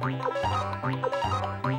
Bring, bring, bring, bring.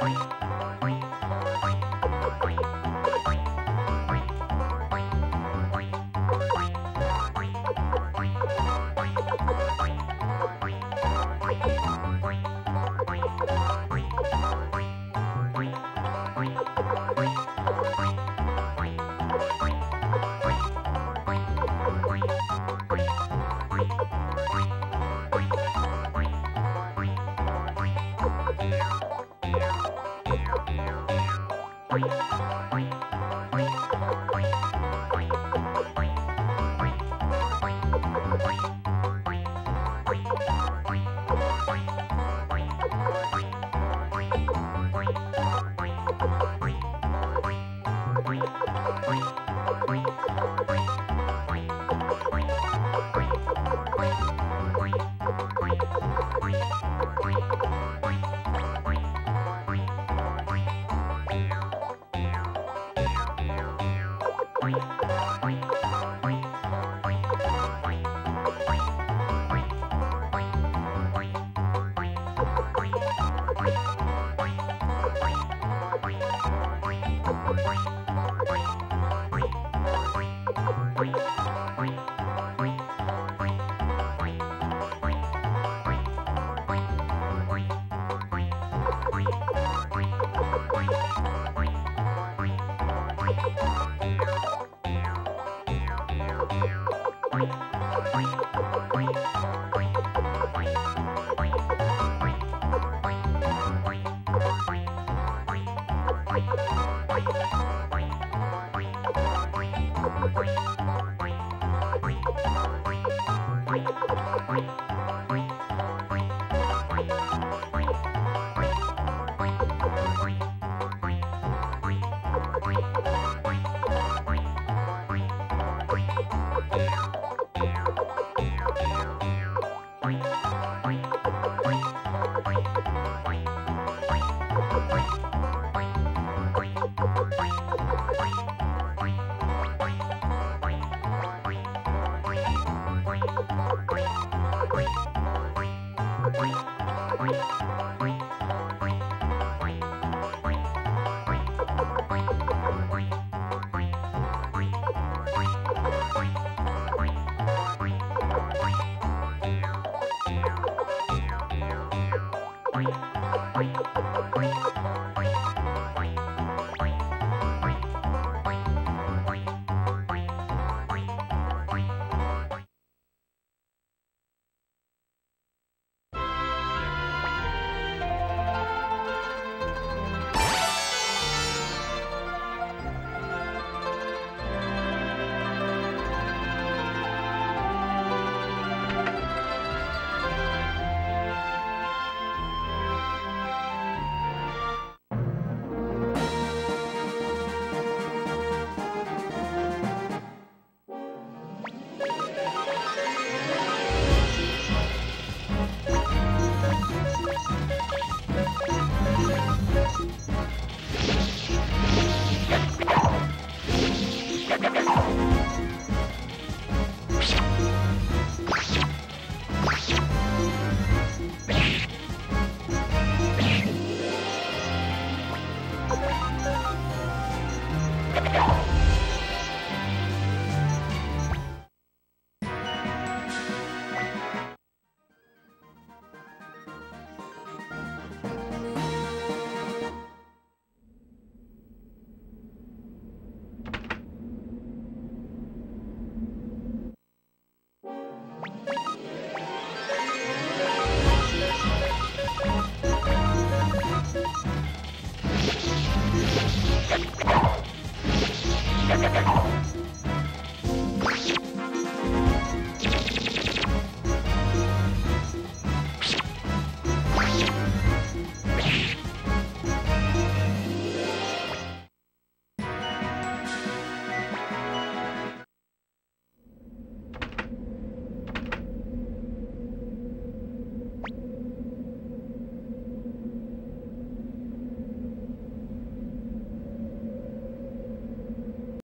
Bye.